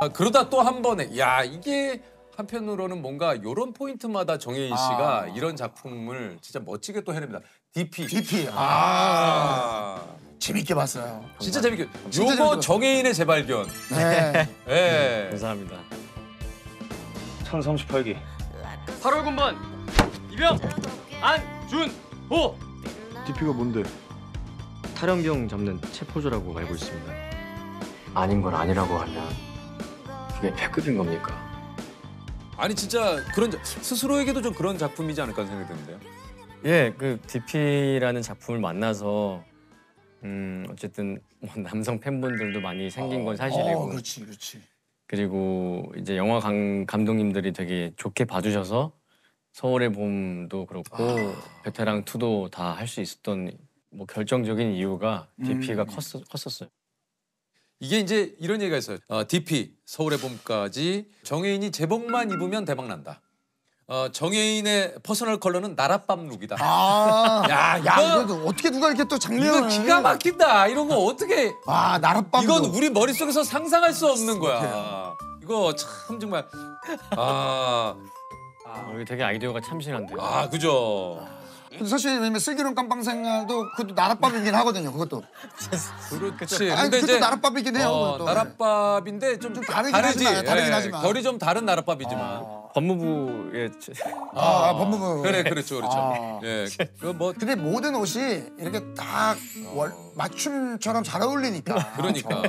아, 그러다 또 한 번에 야 이게 한편으로는 뭔가 요런 포인트마다 정혜인 씨가 아. 이런 작품을 진짜 멋지게 또 해냅니다. DP. DP. 아, 아. 재밌게 봤어요. 진짜 재밌게. 진짜 요거 재밌게 정혜인의 재발견. 네. 예. 감사합니다. 1038기 8월 군번 이병 안준호 DP가 뭔데? 탈영병 잡는 체포조라고 알고 있습니다. 아닌 걸 아니라고 하면 그게 패급인 겁니까? 아니 진짜 그런 자- 스스로에게도 좀 그런 작품이지 않을까 생각이 드는데요. 예, 그 DP라는 작품을 만나서 음 어쨌든 뭐 남성 팬분들도 많이 생긴 건 사실이고 어, 그렇지, 그렇지. 그리고 이제 영화 감, 감독님들이 되게 좋게 봐주셔서 서울의 봄도 그렇고 베테랑 2도 다 할 수 있었던 뭐 결정적인 이유가 DP가 음. 컸었, 컸었어요. 이게 이제 이런 얘기가 있어요. 어, DP 서울의 봄까지 정해인이 제복만 입으면 대박 난다. 어, 정해인의 personal color는 나랏밥 look이다. 아, 야, 야, 이거- 어떻게 누가 이렇게 또 이거 장면을 기가 막힌다. 이런 거 어떻게 아, 나랏밥. 이건 우리 머릿 속에서 상상할 수 없는 거야. 이거 참 정말 아, 어, 이게 되게 아이디어가 참신한데요. 아 그죠. 사실 왜냐면 슬기로운 깜빵 생활도 그것도 나랏밥이긴 하거든요. 그것도. 그렇지. 아니, 근데 그것도 이제 나랏밥이긴 해요. 어, 그것도. 나랏밥인데 좀, 좀 다르긴 다르지. 하지만, 다르긴 예, 하지만. 결이 좀 다른 나랏밥이지만. 법무부의 제- 아, 아, 법무부. 그래 그렇죠 그렇죠. 아. 예. 그뭐 근데 모든 옷이 이렇게 딱 월, 맞춤처럼 잘 어울리니까. 그러니까.